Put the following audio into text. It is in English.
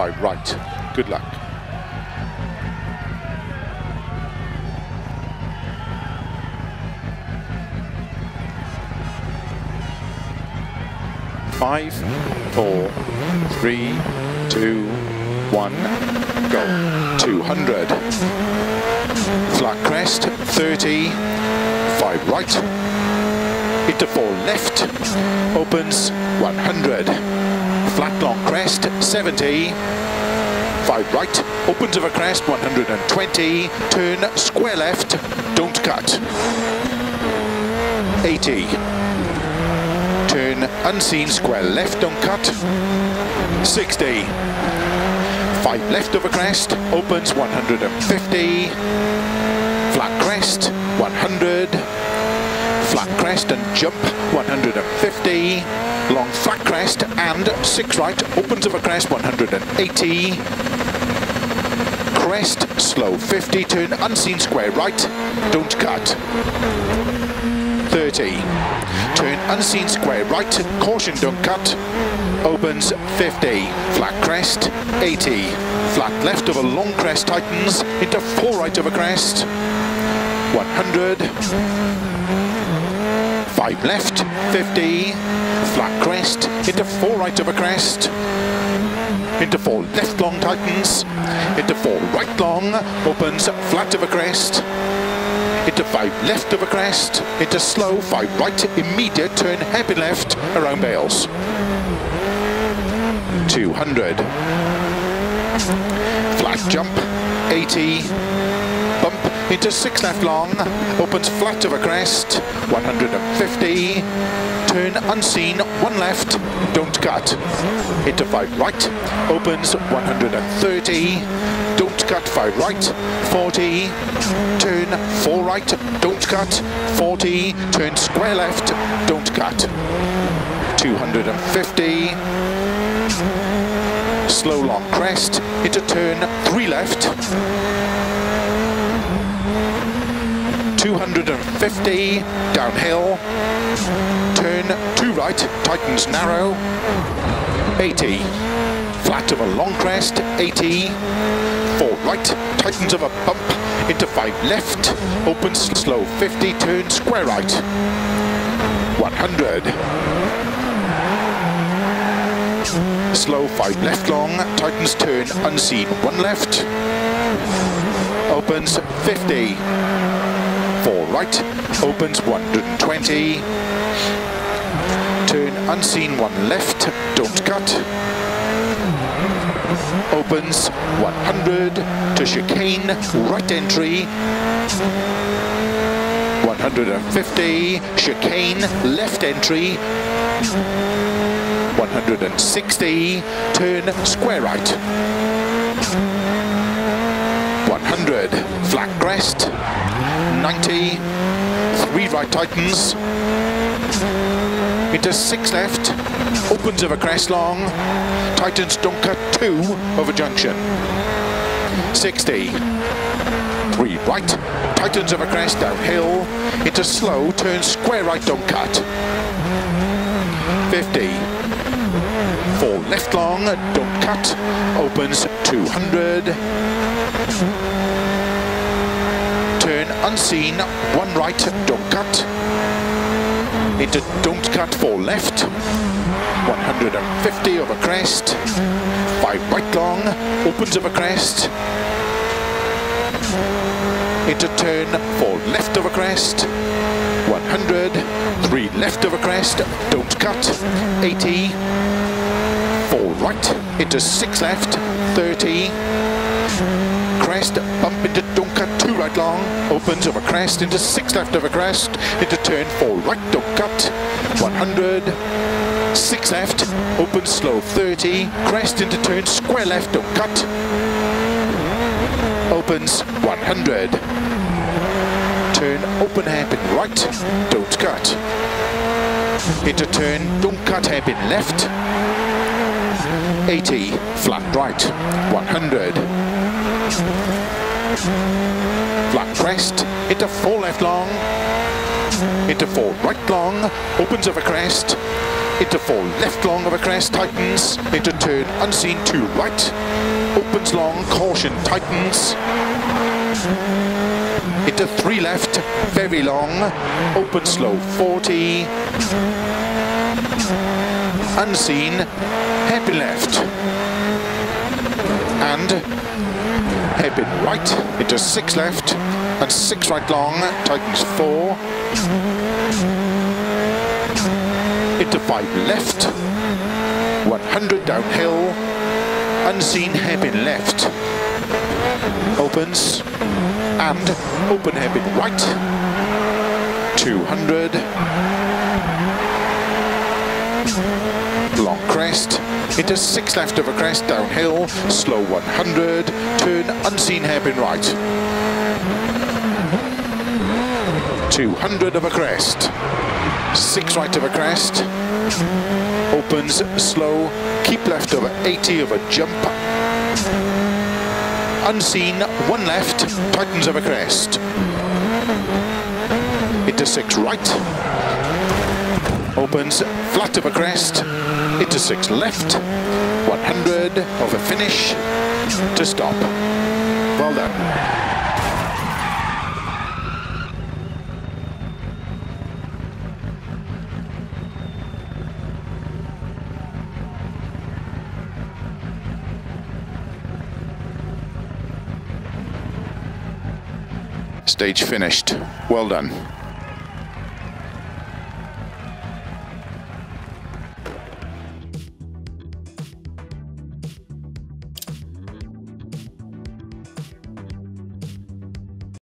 five right. Good luck. Five, four, three, two, one, go. 200. Flat crest, 30, five right, into four left, opens 100. Flat long crest, 70, five right, opens of a crest, 120, turn square left, don't cut. 80. Turn unseen square left, don't cut. 60. Five left of a crest, opens 150. Flat crest, 100. Jump, 150. Long flat crest and six right, opens of a crest, 180. Crest, slow 50, turn unseen square right, don't cut. 30. Turn unseen square right, caution don't cut. Opens 50. Flat crest, 80. Flat left of a long crest tightens into four right of a crest. 100. Five left, 50. Flat crest into four right of a crest. Into four left long tightens. Into four right long, opens flat of a crest into five left of a crest, into slow, five right, immediate turn, happy left, around Bales. 200. Flat jump, 80. Bump into six left long, opens flat of a crest, 150. Turn unseen, one left, don't cut. Into five right, opens 130. Don't cut, five right, 40. Turn four right, don't cut, 40. Turn square left, don't cut. 250. Slow long crest, into turn three left. 250, downhill. Turn two right, tightens narrow. 80. Flat of a long crest, 80. Four right, tightens of a bump, into five left, opens slow 50, turn square right. 100. Slow five left long, tightens turn unseen one left. Opens 50. Four right, opens 120. Turn unseen one left, don't cut. Opens 100 to chicane, right entry, 150, chicane, left entry, 160, turn square right, 100, flat crest, 90, three right tightens, into six left, opens of a crest long, tightens don't cut two of a junction. 60. Three right, tightens of a crest downhill, into slow, turns square right, don't cut. 50. Four left long, don't cut, opens 200. Unseen, one right, don't cut. Into don't cut, four left. 150 of a crest, five right long, opens of a crest, into turn, four left of a crest, 100, three left of a crest, don't cut, 80, four right, into six left, 30, crest, bump into don't cut, two right long, opens a crest, into six left a crest, into turn, four right, don't cut, 100, six left, open slow 30, crest into turn, square left, don't cut, opens 100, turn open hairpin right, don't cut, into turn, don't cut hairpin left, 80, flat right, 100, flat crest, into four left long, into four right long, opens of a crest, into four left long of a crest, tightens, into turn unseen two right, opens long, caution, tightens, into three left, very long, open slow, 40, unseen, hairpin left, and hairpin right, into six left, and six right long, tightens four, into five left, 100 downhill, unseen hairpin left, opens, and open hairpin right, 200, long crest, into six left of a crest, downhill, slow 100, turn unseen hairpin right. 200 of a crest, six right of a crest, opens slow, keep left over 80 of a jump, unseen, one left, tightens of a crest, into six right, opens flat of a crest, into six left, 100 of a finish, to stop. Well done. Stage finished. Well done.